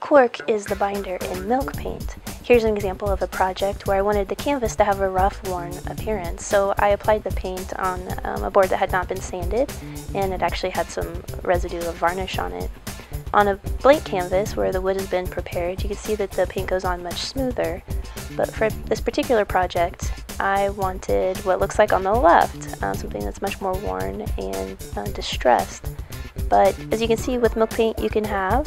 Quark is the binder in milk paint. Here's an example of a project where I wanted the canvas to have a rough, worn appearance. So I applied the paint on um, a board that had not been sanded, and it actually had some residue of varnish on it. On a blank canvas where the wood has been prepared, you can see that the paint goes on much smoother. But for this particular project, I wanted what looks like on the left, uh, something that's much more worn and uh, distressed. But as you can see with milk paint, you can have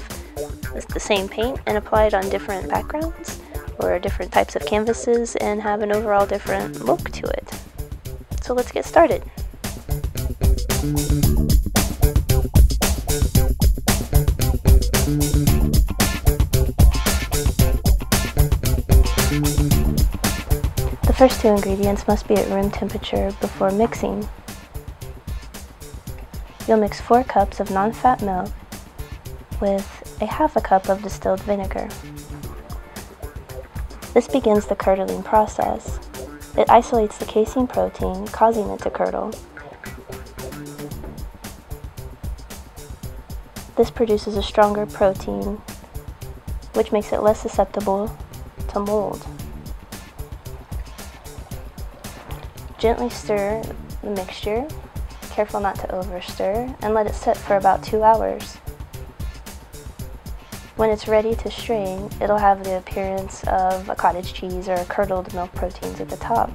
the same paint and apply it on different backgrounds or different types of canvases and have an overall different look to it. So let's get started. First two ingredients must be at room temperature before mixing. You'll mix 4 cups of non-fat milk with a half a cup of distilled vinegar. This begins the curdling process. It isolates the casein protein, causing it to curdle. This produces a stronger protein, which makes it less susceptible to mold. Gently stir the mixture, careful not to overstir, and let it sit for about two hours. When it's ready to strain, it'll have the appearance of a cottage cheese or curdled milk proteins at the top.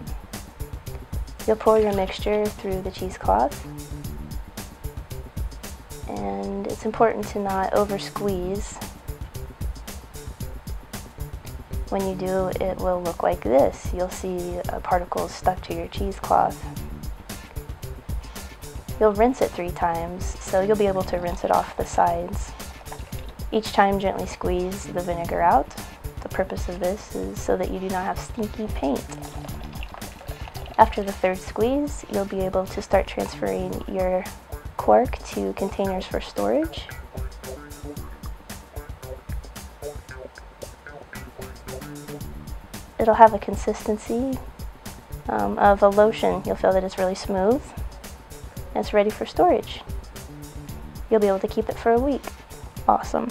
You'll pour your mixture through the cheesecloth. And it's important to not over squeeze. When you do, it will look like this. You'll see particles stuck to your cheesecloth. You'll rinse it three times, so you'll be able to rinse it off the sides. Each time gently squeeze the vinegar out. The purpose of this is so that you do not have stinky paint. After the third squeeze, you'll be able to start transferring your quark to containers for storage. It'll have a consistency um, of a lotion. You'll feel that it's really smooth and it's ready for storage. You'll be able to keep it for a week awesome.